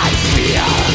I fear.